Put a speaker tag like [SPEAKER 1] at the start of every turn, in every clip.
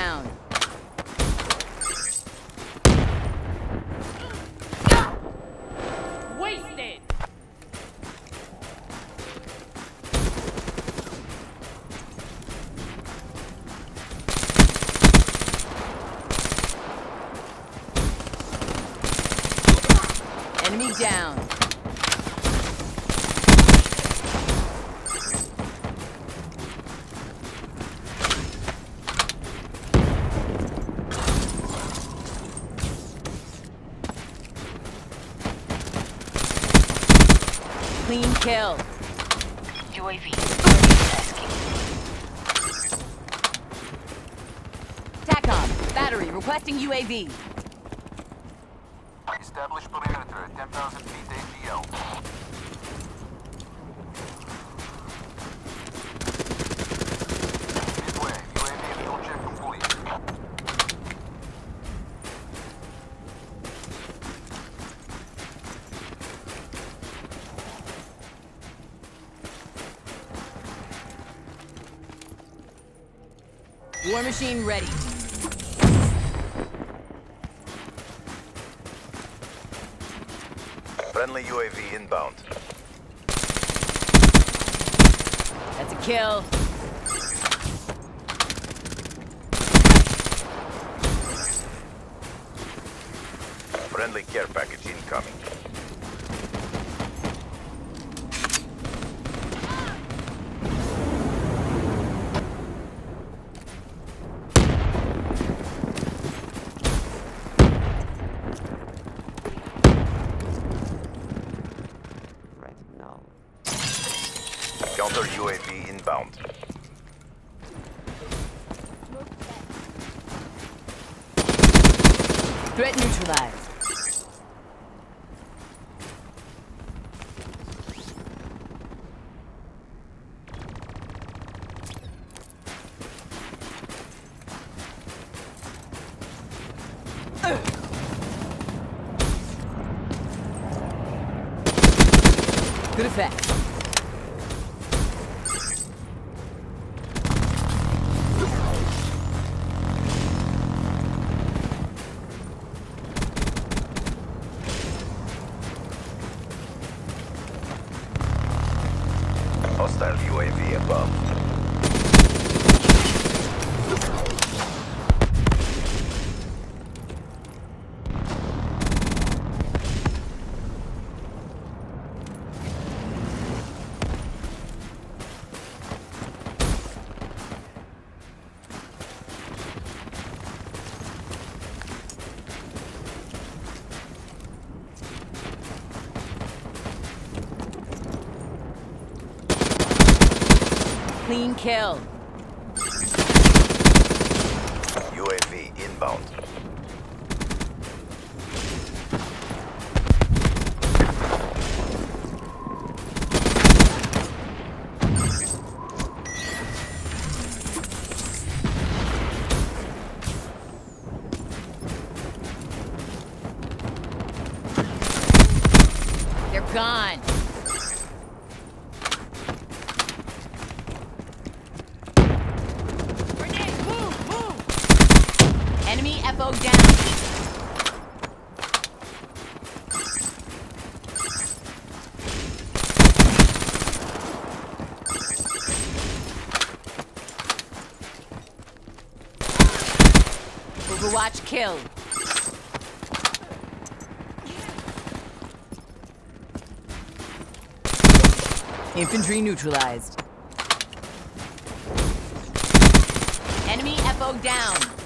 [SPEAKER 1] down.
[SPEAKER 2] Wasted!
[SPEAKER 1] Enemy down. Clean kill.
[SPEAKER 3] UAV.
[SPEAKER 1] TACOM, battery, requesting UAV.
[SPEAKER 4] Establish perimeter at 10,000 feet AGL.
[SPEAKER 1] War machine ready.
[SPEAKER 5] Friendly UAV inbound.
[SPEAKER 1] That's a kill.
[SPEAKER 5] Friendly care package incoming. Inbound.
[SPEAKER 1] Threat neutralized. Good effect.
[SPEAKER 5] Hostile UAV above.
[SPEAKER 1] Clean kill.
[SPEAKER 5] UAV inbound.
[SPEAKER 1] Enemy FO down. Overwatch kill. Infantry neutralized. Enemy FO down.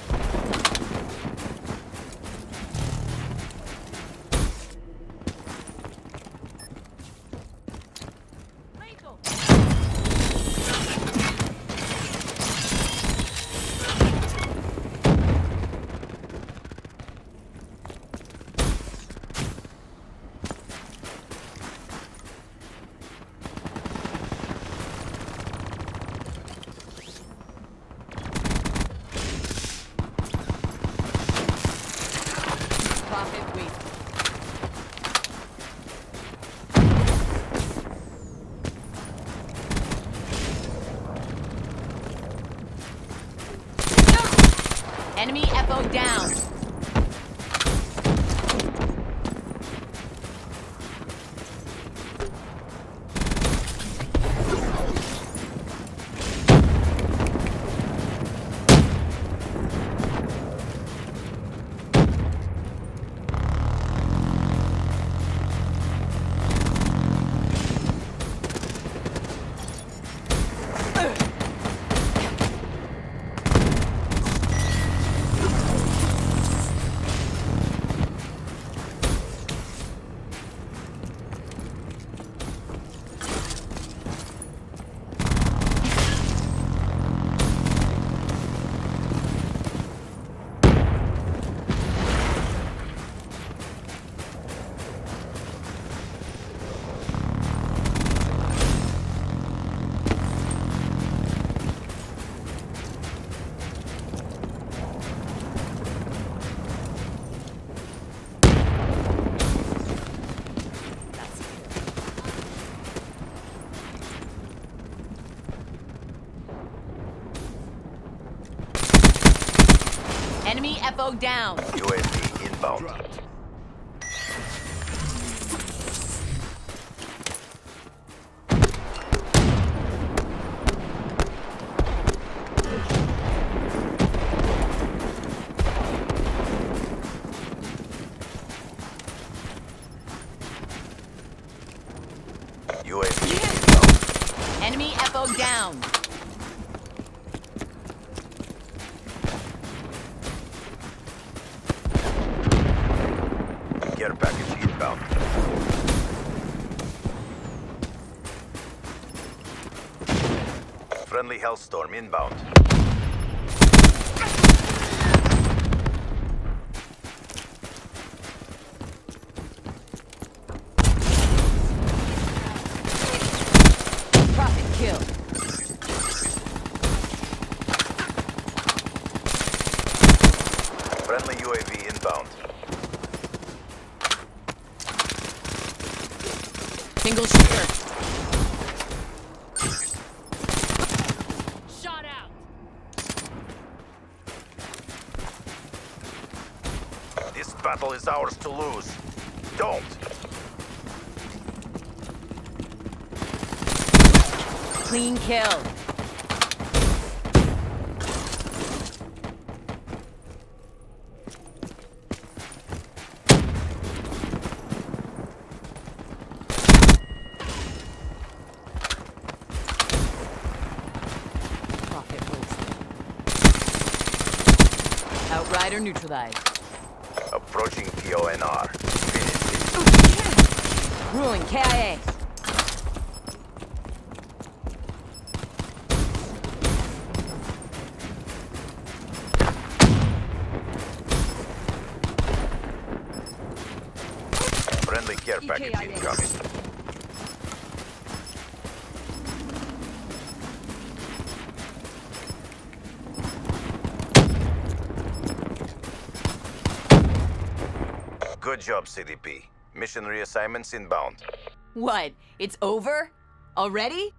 [SPEAKER 1] FO down.
[SPEAKER 5] UAV inbound. UAV.
[SPEAKER 1] Enemy FO down.
[SPEAKER 5] Care package inbound. Friendly Hellstorm inbound.
[SPEAKER 1] Prophet kill.
[SPEAKER 5] Friendly UAV inbound.
[SPEAKER 1] Single shooter.
[SPEAKER 2] Shot out.
[SPEAKER 5] This battle is ours to lose. Don't.
[SPEAKER 1] Clean kill. Outrider neutralized.
[SPEAKER 5] Approaching PONR.
[SPEAKER 1] Ruin KIA.
[SPEAKER 5] Friendly care package incoming. Good job, CDP. Mission reassignments inbound.
[SPEAKER 1] What? It's over? Already?